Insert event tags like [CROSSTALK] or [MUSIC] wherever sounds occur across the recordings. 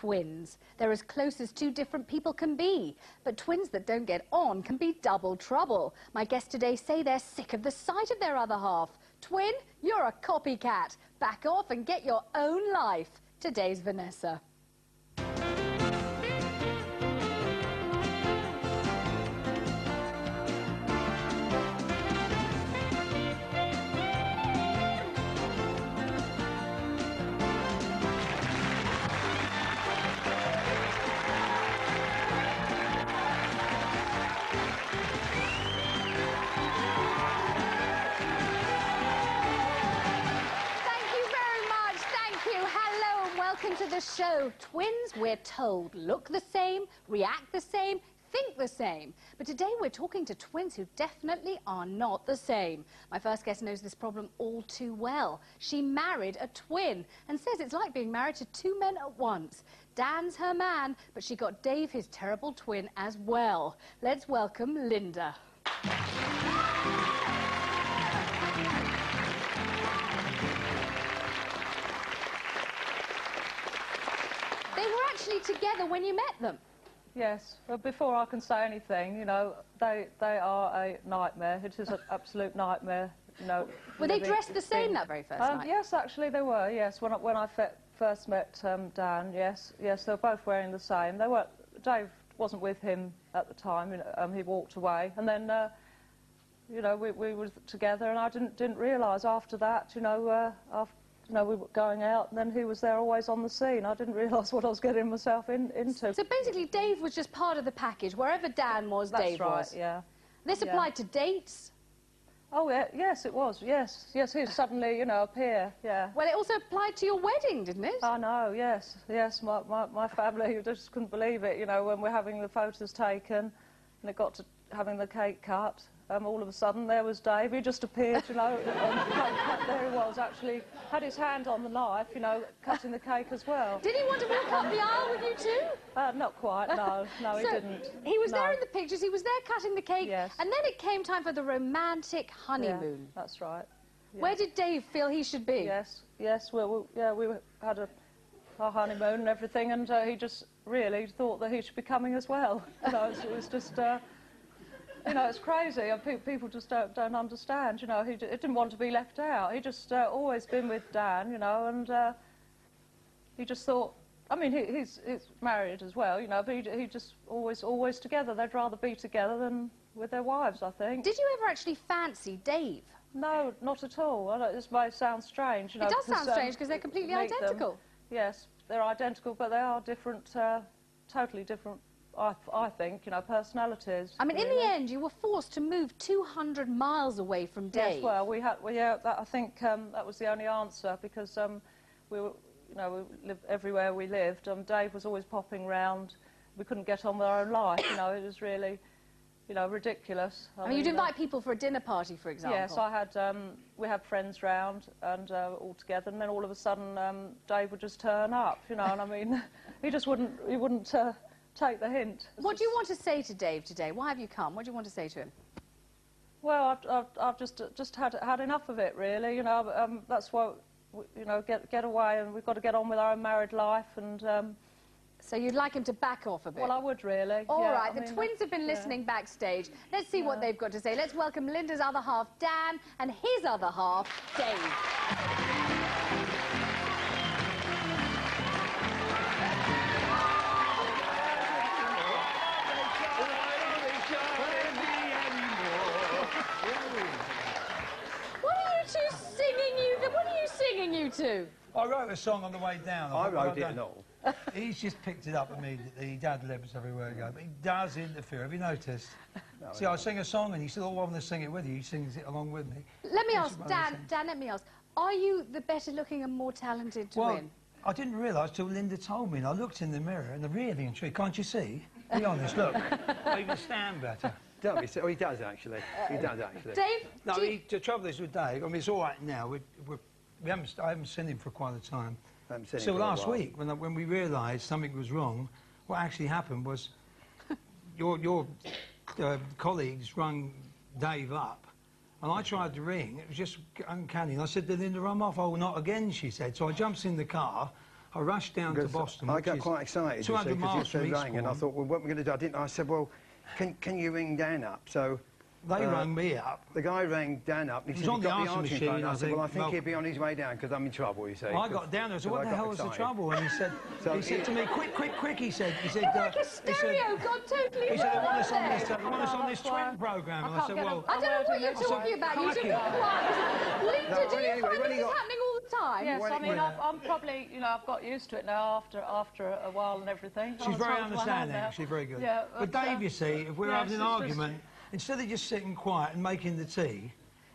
twins. They're as close as two different people can be. But twins that don't get on can be double trouble. My guests today say they're sick of the sight of their other half. Twin, you're a copycat. Back off and get your own life. Today's Vanessa. Show. Twins, we're told, look the same, react the same, think the same. But today we're talking to twins who definitely are not the same. My first guest knows this problem all too well. She married a twin and says it's like being married to two men at once. Dan's her man, but she got Dave, his terrible twin, as well. Let's welcome Linda. They were actually together when you met them. Yes. Well, before I can say anything, you know, they they are a nightmare. It is an absolute nightmare. You know. Were they dressed the same that very first Um, night? Yes, actually they were. Yes, when I, when I first met um, Dan, yes, yes, they were both wearing the same. They were. Dave wasn't with him at the time. You know, um, he walked away, and then. Uh, you know, we, we were together, and I didn't didn't realise after that, you know, uh, after, you know, we were going out, and then he was there always on the scene. I didn't [LAUGHS] realise what I was getting myself in, into. So basically, Dave was just part of the package. Wherever Dan was, That's Dave right, was. yeah. This yeah. applied to dates. Oh, yeah, yes, it was. Yes, yes, he suddenly, you know, appear. Yeah. Well, it also applied to your wedding, didn't it? I know. Yes, yes. My, my my family just couldn't believe it. You know, when we're having the photos taken, and it got to having the cake cut. Um, all of a sudden, there was Dave. He just appeared, you know. and there he was, actually had his hand on the knife, you know, cutting the cake as well. Did he want to walk up the aisle with you too? Uh, not quite. No, no, he didn't. He was No. there in the pictures. He was there cutting the cake. Yes. And then it came time for the romantic Yeah, honeymoon. that's right. Yeah. Where did Dave feel he should be? Yes, yes. Well, we, yeah, we had a our honeymoon and everything, and uh, he just really thought that he should be coming as well. You know, it was, it was just, uh, you know, it's crazy. people just don't don't understand. You know, he, he didn't want to be left out. He just uh, always been with Dan. You know, and uh, he just thought. I mean, he, he's, he's married as well, you know, but he, he just always always together. They'd rather be together than with their wives, I think. Did you ever actually fancy Dave? No, not at all. This may sound strange. You know, it does sound strange because they're completely meet them. identical. Yes, they're identical, but they are different, uh, totally different. I, I think, you know, personalities. I mean, in the end, you were forced to move 200 miles away from Dave. Yes, well, we had, well, yeah, that, I think um, that was the only answer because um, we were, you know, we lived everywhere we lived. Um, Dave was always popping round. We couldn't get on with our own life. You know, it was really, you know, ridiculous. I mean, you'd uh, invite people for a dinner party, for example. Yes, I had. Um, we had friends round and uh, all together, and then all of a sudden, um, Dave would just turn up. You know, and I mean, [LAUGHS] he just wouldn't. He wouldn't uh, take the hint. What do you want to say to Dave today? Why have you come? What do you want to say to him? Well, I've, I've, I've just just had had enough of it, really. You know, um, that's why. You know, get get away, and we've got to get on with our own married life. And um, So you'd like him to back off a bit? well, I would really. All yeah, right, I the mean, twins have been yeah. listening backstage. Let's see what they've got to say. Let's welcome Linda's other half, Dan, and his other half, Dave. Singing you two? I wrote a song on the way down. I thought, wrote it all. [LAUGHS] He's just picked it up immediately. He dad libs everywhere he goes. But he does interfere. Have you noticed? See, I sing a song and he said, oh, I want to sing it with you. He sings it along with me. Let me Yes, ask, Dan. Dan, let me ask. Are you the better looking and more talented Well, twin? I didn't realise till Linda told me. And I looked in the mirror and I really and truly, can't you see? Be honest, look. [LAUGHS] I even stand better. Don't be so. Oh, he does actually. He uh, does actually. Dave, No, do he, the trouble is with Dave, I mean, it's all right now. We, we're, we haven't, I haven't seen him for quite a time. I haven't seen him So for a last while. week, when, when we realised something was wrong, what actually happened was [LAUGHS] your, your uh, colleagues rung Dave up, and I tried to ring. It was just uncanny. And I said to Linda, I'm off. Oh, not again, she said. So I jumps in the car, I rushed down to Boston. I got quite excited 200 because miles it from said rang, and I thought, well, what are we going to do? I didn't. I said, well, can can you ring Dan up? So They uh, rang me up. the guy rang Dan up. And he He said, on "You the got answering answering machine, phone?" I I said, well, I think, think well- he'd be on his way down because I'm in trouble. You see. I got down there. I said, So "What I the got hell is the trouble?" And he said, [LAUGHS] So "He said it- to me, quick, quick, quick." He said, "He said, Like uh, a he said, stereo gone totally he said, they want us on this. there. They want us on this that's twin program." I And I can't said, "Well." a- I don't know what you're I talking about. You should be Crikey. quiet. Linda, do you he- find when this he is got- happening all the time? Yes, I mean, I've, I'm probably, you know, I've got used to it now after after a while and everything. She's very told to my hand understanding. She's very good. Yeah, but but, Dave, uh, you see, if we're having an argument, instead of just sitting quiet and making the tea,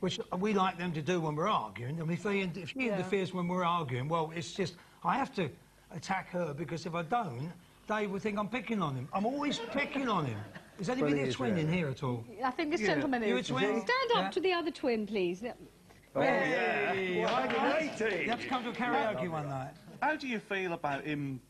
which we like them to do when we're arguing, I mean, if, they, if she Yeah. interferes when we're arguing, well, it's just I have to attack her because if I don't, Dave will think I'm picking on him. I'm always picking on him. Is anybody Well, he a is, twin yeah. in here at all? I think this Yeah. gentleman You a twin? Stand up Yeah. to the other twin, please. Oh, yeah. Hey, Well, I'm You have to come to a karaoke one night. How do you feel about him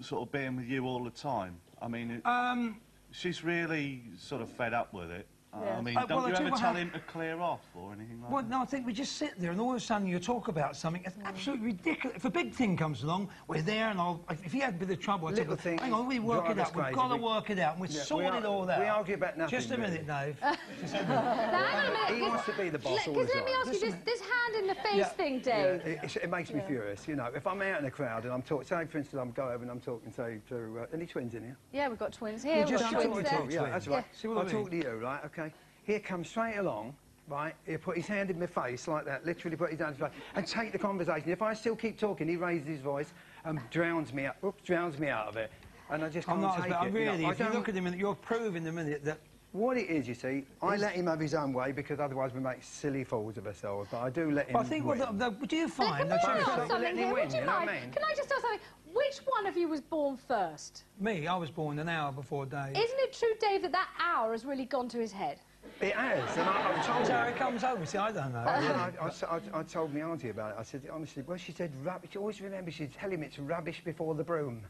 sort of being with you all the time? I mean, it, Um, she's really sort of fed up with it. Uh, I mean, Uh, well, don't I you tell ever tell hap- him to clear off or anything like Well, that? no, I think we just sit there and all of a sudden you talk about something. It's absolutely ridiculous. If a big thing comes along, we're there and I'll, if he had a bit of trouble, I'd say, Little things hang on, we work it us out. We've got to work it out and we've Yeah, we sorted all that. we argue about nothing, Just a minute, really. Dave. [LAUGHS] Just a minute. Now, hang on a minute. He wants to be the boss all Because the let me ask you, this, this hand in the face Yeah. thing, Yeah, Dave. it, it makes me furious. You know, if I'm out in a crowd and I'm talking, say for instance, I'm go over and I'm talking, say to uh, any twins in here. Yeah, we've got twins here. We've just got talk twins to there. Yeah, that's right. See what I I'll talk to you, right? Okay. Here comes straight along, right? He'll put his hand in my face like that, literally put his hand in my face, and take the conversation. If I still keep talking, he raises his voice and drowns me out. Oops, drowns me out of it. And I just can't I'm not as take bad. it. Really, you know, I if you don't- look at him, and you're proving the minute that What it is, you see, I let him have his own way because otherwise we make silly fools of ourselves. But I do let him. Well, I think what win. the, the, do you But find? can no, I ask something here? him Would win, you you know what mind? I mean? Can I just ask something? Which one of you was born first? me, I was born an hour before Dave. Isn't it true, Dave, that that hour has really gone to his head? It has, and I, I've told That's how him. it comes home. See, I don't know. Yeah, I, I, I, I told my auntie about it. I said, honestly, well, she said rubbish. She always remember, she'd tell him it's rubbish before the broom.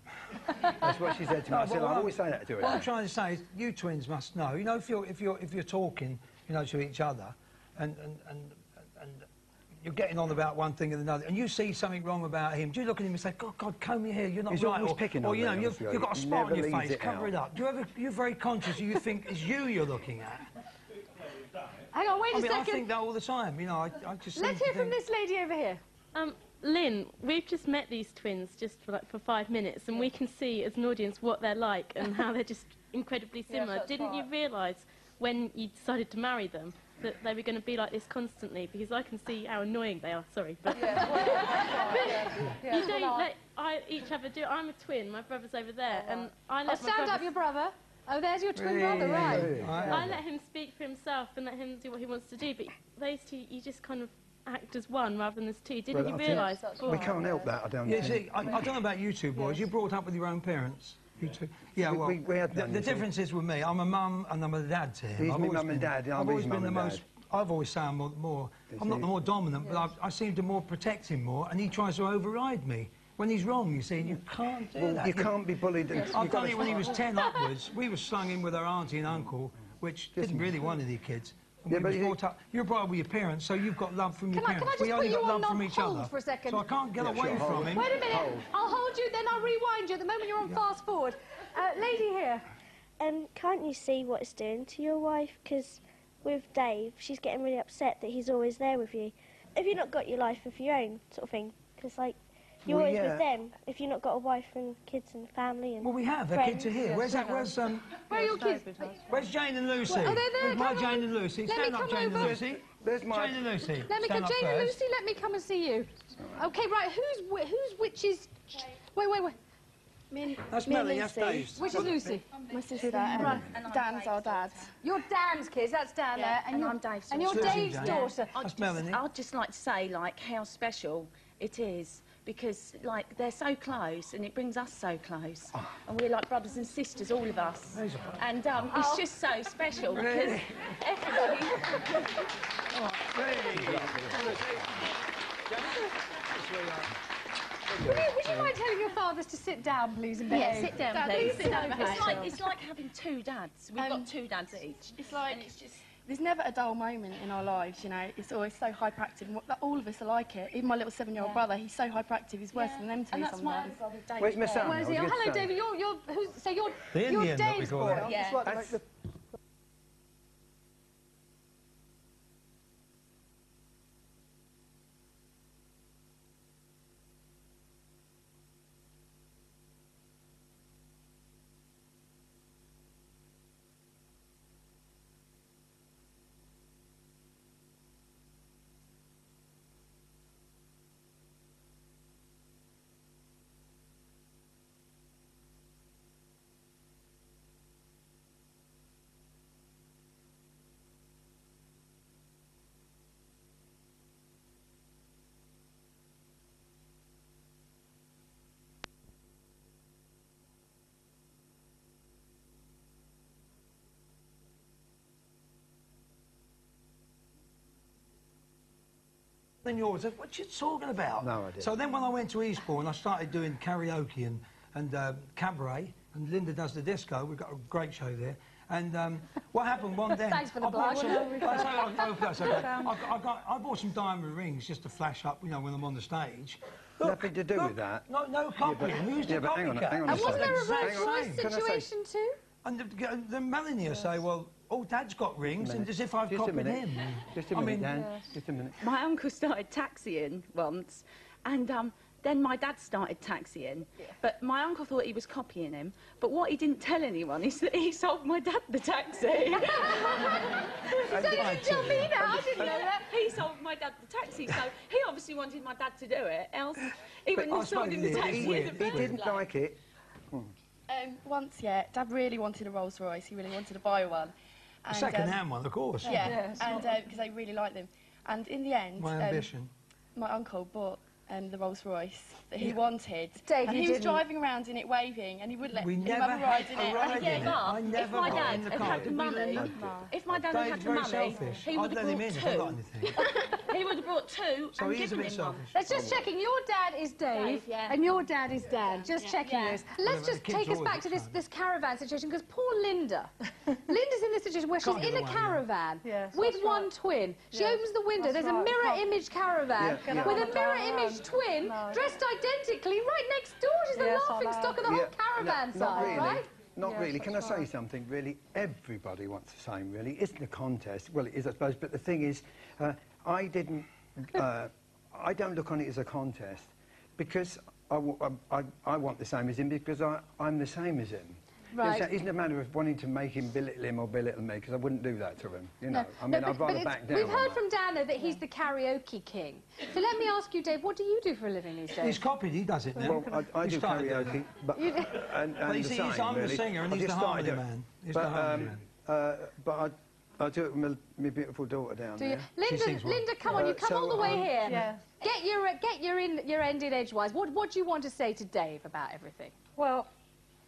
That's what she said to me. [LAUGHS] I No, said, I always say that to her. What I'm trying to say is, you twins must know. You know, if you're if you're if you're talking, you know, to each other, and and and, and you're getting on about one thing and another, and you see something wrong about him, do you look at him and say, God, God, comb your hair, you're not He's right, or, picking or you know, you've, you've got a spot on your face, cover out. it up. Do you ever, you're very conscious. You think it's you you're looking at. Hang on, wait I a mean, I think that all the time. You know, I, I just. Let's hear from this lady over here. Um, Lynn, we've just met these twins just for like for five minutes, and we can see as an audience what they're like and how they're just [LAUGHS] incredibly similar. that's Didn't you realise when you decided to marry them that they were going to be like this constantly? Because I can see how annoying they are. Sorry, but Yeah, [LAUGHS] well, that's right, yeah. you don't I- let I, each other do. I'm a twin. My brother's over there, and I Oh, let my stand brother up, your brother. Oh, there's your twin brother, right. Right. I let him speak for himself and let him do what he wants to do. But those two, you just kind of act as one rather than as two. Didn't Well, you realise? That's before? We can't help that, I don't Yeah, think. see, I, I don't know about you two boys. You brought up with your own parents. You two. Yeah, well, we- we had the, the difference is with me, I'm a mum and I'm a dad to him. He's I've my always mum and been- dad, and I'm I've always his been the most. dad. I've always sound more. more I'm not the more dominant, but I, I seem to more protect him more, and he tries to override me when he's wrong. You see, and you can't do Well, that. you can't be bullied. and- I've you've done got it to- when he was 10 upwards. We were slung in with our auntie and uncle, which didn't really want any kids. And Yeah, we but was you- brought up, you're brought up with your parents, so you've got love from your Can I- can I parents. just we put only you got on love from each hold other. for a second? So I can't get Yeah, away sure, from hold. him. Wait a minute. Hold. I'll hold you, then I'll rewind you. At the moment you're on fast forward. Uh, lady here. Um, can't you see what it's doing to your wife? Because with Dave, she's getting really upset that he's always there with you. Have you not got your life of your own, sort of thing? Because like you're Well, always yeah. with them. If you've not got a wife and kids and family and Well, we have. Our friends. kids are here. Where's that? Where's um? Where are your kids? Where's Jane and Lucy? Well, oh, they're there, Where's my come Jane on. and Lucy? Let me Stand up, come Jane and over. Lucy. There's my... Jane and Lucy. Let me Stand come, up Jane and first. Lucy, let me come and see you. Okay, right, who's whi- who's which is... Wait, wait, wait. Me, That's me Melanie. That's Lucy. Dave's. Which is Lucy? My sister and Dan's our dad. You're Dan's kids, that's Dan Yeah, there. and you're, I'm Dave's daughter. And you're daughter. Dave's Susan, daughter. I'd That's just, Melanie. I'd just like to say, like, how special it is because, like, they're so close and it brings us so close. And we're like brothers and sisters, all of us. And um, Oh. it's just so special because everybody. Would you, would you mind telling your fathers to sit down, please, and Yeah, behave? sit down, Dad, please. sit down, It's like, it's like having two dads. We've Um, got two dads each. It's like And it's just. There's never a dull moment in our lives, you know. It's always so hyperactive. and what- All of us are like it. Even my little seven-year-old Yeah. brother, he's so hyperactive, he's worse Yeah. than them two And that's my sometimes. brother, Where's my son? Where's he? Oh, hello. David. You're, you're, who's, so you're, The you're Indian Dave's boy. him. Yeah. Like to That's- make the than yours. What you talking about? No idea. So then when I went to Eastbourne, I started doing karaoke and, and uh, cabaret, and Linda does the disco. We've got a great show there. And um, what happened one [LAUGHS] day... Thanks for the I bought some- [LAUGHS] I I- I- that's okay. I, I, got, I bought some diamond rings just to flash up, you know, when I'm on the stage. Nothing to do look, with that. No, no copying. Who's yeah, the but hang on, copycat? hang on And wasn't there a Exact Rolls Hang on. Royce same. Can I say- situation too? And the, the managers say, well, oh, Dad's got rings, and as if I've Just copied him. Just a minute, mean, Dan. Just a minute. My uncle started taxiing once, and um, then my dad started taxiing. But my uncle thought he was copying him. But what he didn't tell anyone is that he sold my dad the taxi. [LAUGHS] [LAUGHS] So you tell me now, I didn't know that. he sold my dad the taxi, so he obviously wanted my dad to do it. Else, he But wouldn't I have sold suppose him the he- taxi he, in he the first didn't place. like it. Um, once, yeah, Dad really wanted a Rolls Royce. He really wanted to buy one. A And, second-hand one, of course. Yeah, Yes. and because I really liked them. And in the end, My um, ambition. my uncle bought um, the Rolls Royce that he wanted. Dave, and you he was didn't. driving around in it waving, and he wouldn't let We him never have ride in it. ride And in yeah, it. I If my dad in the had car. had Did we, money, if my dad had Dave's had very money, he I'd have him brought in if I got two. [LAUGHS] anything. he would have brought two So and he is a given bit him one. Let's just checking. Your dad is Dave, Dave, yeah. and your dad is Dan. Just checking Yeah. this. Let's just take us back to this, this caravan situation, because poor Linda. [LAUGHS] Linda's in this situation where she's in get a away, yeah. caravan with that's one twin. She Yes, opens the window. that's There's a mirror image caravan Yeah, yeah. with a mirror image twin dressed identically right next door. She's the laughing stock of the whole caravan side, not really. right? Not Yes, really. Can I that's say right. something? Really, everybody wants the same. Really, it isn't a contest. Well, it is, I suppose. But the thing is, uh, I didn't. Uh, I don't look on it as a contest because I, w- I, I- I want the same as him because I, I'm the same as him. Right. It isn't a matter of wanting to make him belittle him or belittle me because I wouldn't do that to him. You know, I mean, No, I'd but- but rather back down. We've heard from Dan, though, that he's the karaoke king. So let me ask you, Dave, what do you do for a living these days? He's copied, he does it now. Well, I, I do karaoke, but and, and But you the see, same, he's- I'm the singer and I've he's the started harmony man. He's but, the harmony um, man. Uh, but I, I do it with my, my beautiful daughter down Do you? there. Linda, sings well. Linda, come on, Uh, you come so, all the way um, here. Yeah. Get your uh, get your in your end in edgewise. What what do you want to say to Dave about everything? Well,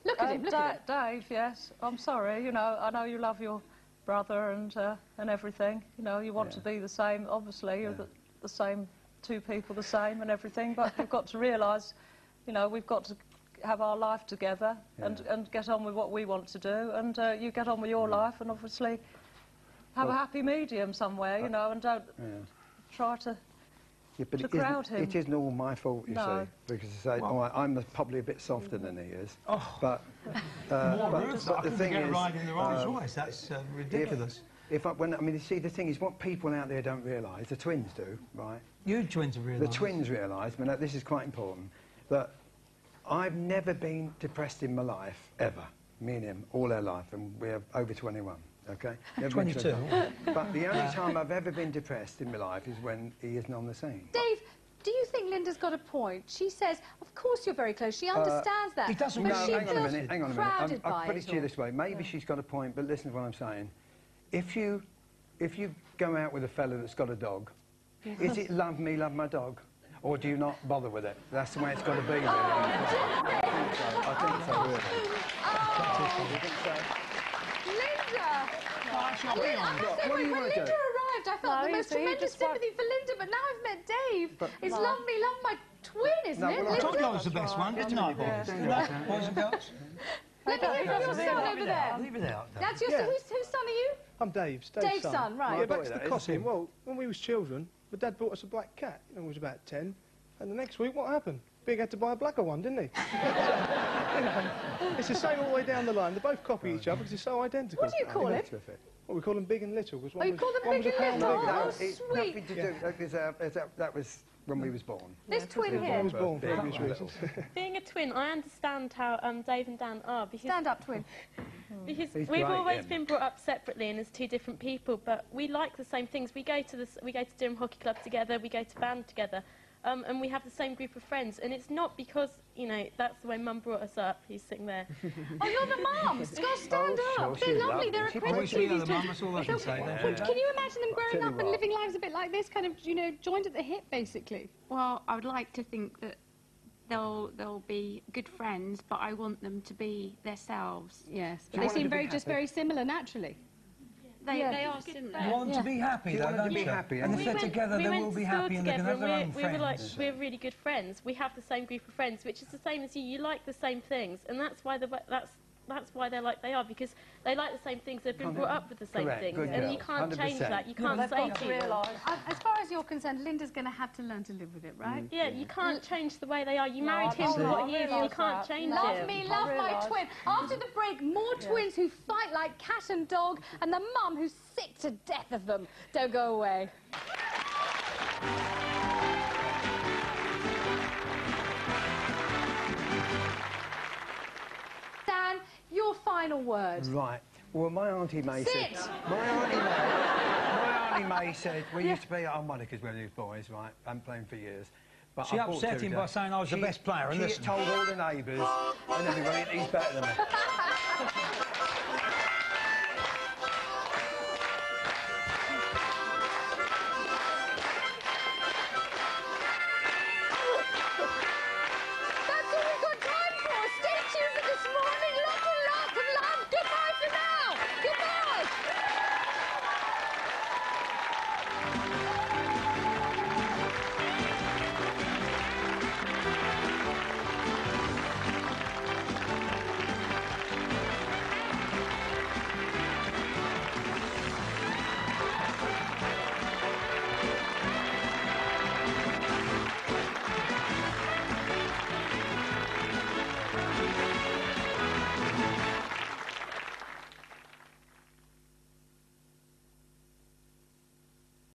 Look at um, him. Look Da- at him. Dave, yes, I'm sorry. You know, I know you love your brother and uh, and everything. You know, you want to be the same. Obviously, you're the, the same two people, the same and everything. But you've got to realise, you know, we've got to have our life together and Yeah. and get on with what we want to do. And uh, you get on with your life, and obviously have a happy medium somewhere. You know, and don't Yeah. try to. Yeah, but to it isn't, crowd him. it isn't all my fault, you No. see, because I say, Well- oh, I- I'm probably a bit softer than he is. Oh. But, [LAUGHS] uh, More but, roof, but I the thing get is, right in the Rolls um, Royce. That's uh, ridiculous. if I, when, I mean, you see, the thing is, what people out there don't realise, the twins do, right? You twins have The twins realise, I mean, this is quite important, that I've never been depressed in my life, ever. Me and him, all our life, and we're over 21, okay? [LAUGHS] Never 22. [LAUGHS] But the only time I've ever been depressed in my life is when he isn't on the scene. Dave, do you think Linda's got a point? She says, of course you're very close. She understands that. he doesn't but really she Uh, hang on a minute, hang on a minute. I'm, by I'll put it it to you this way. Maybe she's got a point, but listen to what I'm saying. If you, if you go out with a fella that's got a dog, is it love me, love my dog? Or do you not bother with it? That's the way it's got to be, really. [LAUGHS] I think so, I think so, really. Oh, You think so? Linda! Actually, I'll be Linda, I honest. must say, what do when, you wanna Linda do? arrived, I felt No, the most see, tremendous sympathy for Linda, but now I've met Dave. But- it's No. love me, love my twin, isn't No, it, well, I I told you I was the best one, didn't I, boys? Yeah. You know, boys and girls? Let me hear from your son over there. out. Leave it out. That's your son. Whose, whose son are you? I'm Dave's. Dave's, Dave's son, right. Yeah, back to the costume. Well, when we was children, my dad bought us a black cat. You know, we was about 10. And the next week, what happened? Big had to buy a blacker one, didn't he? [LAUGHS] You [LAUGHS] know, it's the same all the way down the line. They both copy each other because they're so identical. What do you call him? Well, we call them big and little. Because Oh, one you was, call them big a and pound little? bigger. Oh, it's sweet. nothing to do. That was, uh, that, that was when we was born. This twin I here. was born for obvious reasons. [LAUGHS] Being a twin, I understand how um, Dave and Dan are because Stand up, twin. [LAUGHS] Because He's we've always him. been brought up separately and as two different people, but we like the same things. We go to the we go to Durham Hockey Club together. We go to band together, um, and we have the same group of friends. And it's not because you know that's the way Mum brought us up. He's sitting there. [LAUGHS] Oh, you're the mums. Go [LAUGHS] stand Oh, up. sure, They're she's lovely. lovely. They're She accredited. Always we are the these mum, two. that's all I can say. Would- don't you? Can you imagine them growing Tell you up and living lives a bit like this, kind of, you know, joined at the hip, basically? Well, I would like to think that they'll they'll be good friends, but I want them to be themselves. Yes. you They seem to be very, just very similar naturally. They Yeah. they are similar. You want Yeah. to be happy, You though, want them don't to be happy, And and if we they're went, together, we they will to be school happy and they can together have their and own we're, we were like friends. we're really good friends. We have the same group of friends, which is the same as you. You like the same things, and that's why the that's that's why they're like they are because they like the same things. They've been brought up with the same Correct, things, good and you can't change 100%. that. You can't they've say to to realise. Uh, As far as you're concerned, Linda's going to have to learn to live with it, right? Yeah, you can't change the way they are. You No, married him for what he is. You can't that. change Love him. me, love my realise. twin. After the break, more twins who fight like cat and dog, and the mum who's sick to death of them. Don't go away. Final word. Right. Well, my auntie May Sit. said. My auntie May. my auntie May said we used to be at Monica's when we was boys, right? I'm playing for years. But She I upset him by saying I was the best player, and She listen. told all the neighbours and everybody that he's better than me. [LAUGHS]